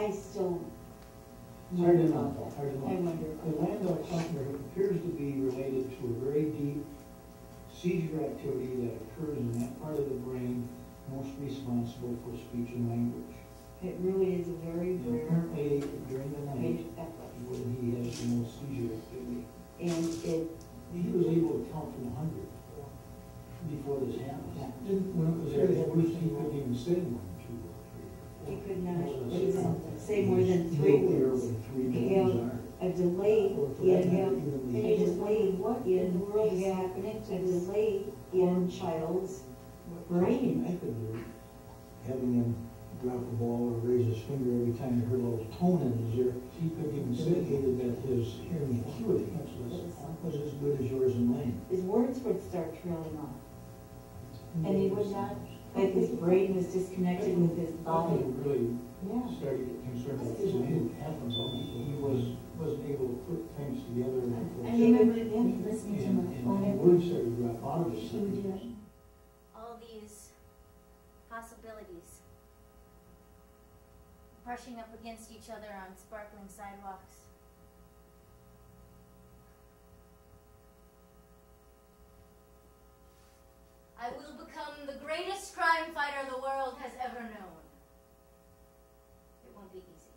I still hard wonder know, about that. hard know. I wonder The about land that. out Sumner appears to be related to a very deep seizure activity that occurs in that part of the brain most responsible for speech and language. It really is a very And rare Apparently, during the night, when he has the most seizure activity, And it, he was able to count from a hundred before this happened. Didn't, when it was at his worst, he couldn't even say one, he could not Most of us even say more than three words. He had. A delay Or for that in, matter, a even And you just delay what in the world is happening to delay in child's brain. I could do, having him drop a ball or raise his finger every time he heard a little tone in his ear, he couldn't even say either that his hearing acuity was, was as good as yours and mine. His words would start trailing off. And he would not, like his brain was disconnected with his I body. really Yeah. started to get concerned about this, and it happened, so he he was, wasn't able to put things together. and it I was- remember him listening to And, my and phone the words started to drop out of his She would do all these possibilities brushing up against each other on sparkling sidewalks. I will become the greatest crime fighter the world has ever known. It won't be easy.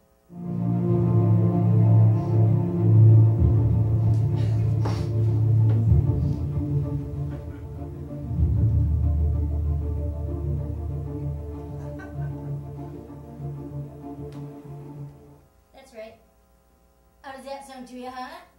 That's right. How does that sound to you, huh?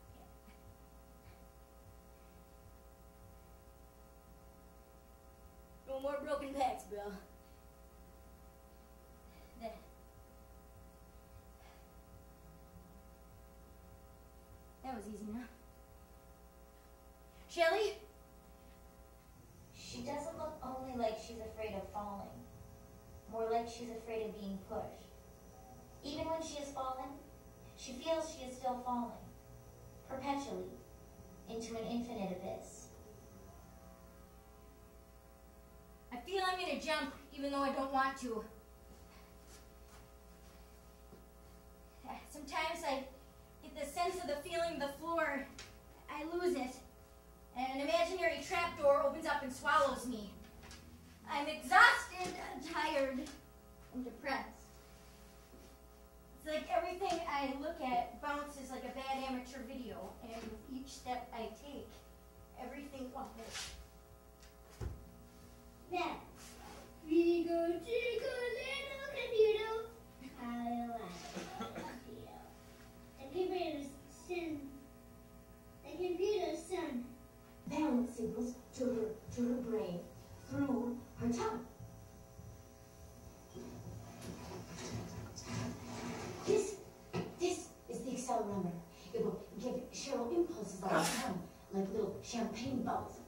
Was easy enough. Shelly? She doesn't look only like she's afraid of falling, more like she's afraid of being pushed. Even when she has fallen, she feels she is still falling, perpetually, into an infinite abyss. I feel I'm gonna jump even though I don't want to. The feeling of the floor. I lose it. And an imaginary trapdoor opens up and swallows me. I'm exhausted, and tired, and depressed. It's like everything I look at bounces like a bad amateur video, and with each step I take, everything wobbles. To her brain through her tongue. This this is the accelerometer. It will give Cheryl impulses ah. her tongue, like little champagne bubbles.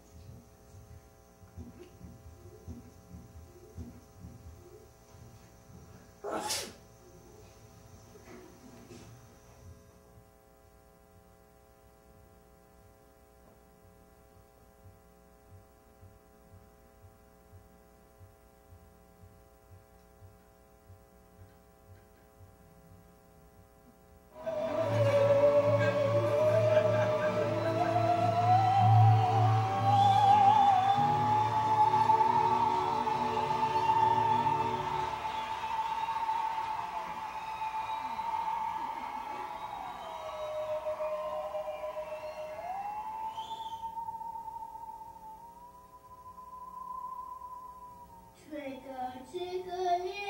Twinkle, twinkle, little